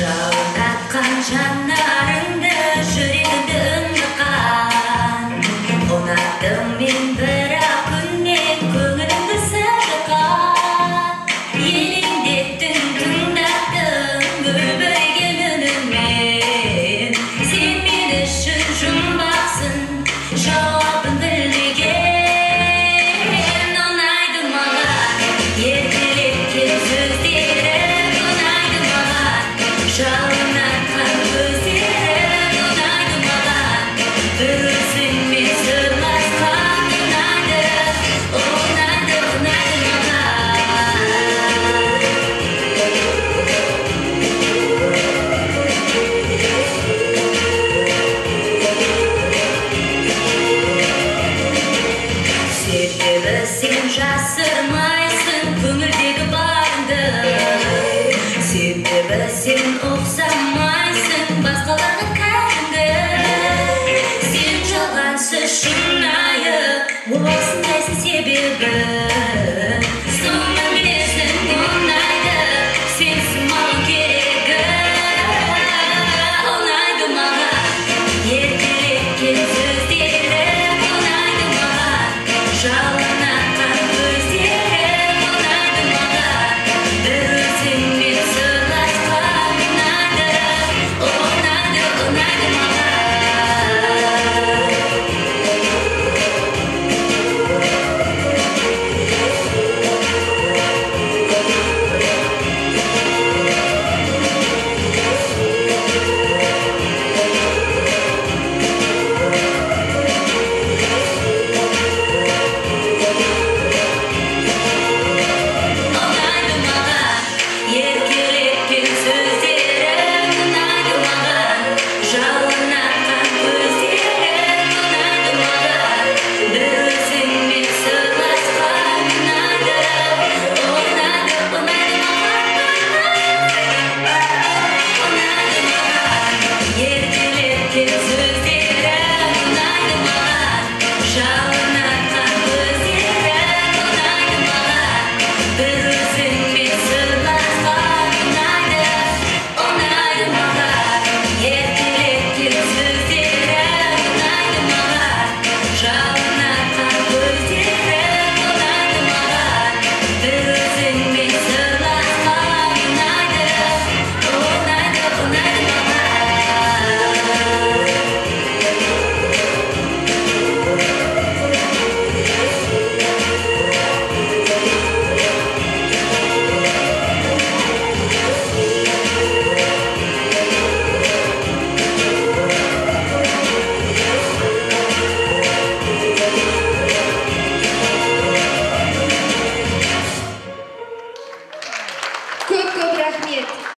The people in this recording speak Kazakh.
Rồi các con chẳng сен жасырмайсың көңілдегі барыңды себебі сен ұқсамайсың басқаларға кәдімгі сен жалғансыз шынайы осындайсың себебі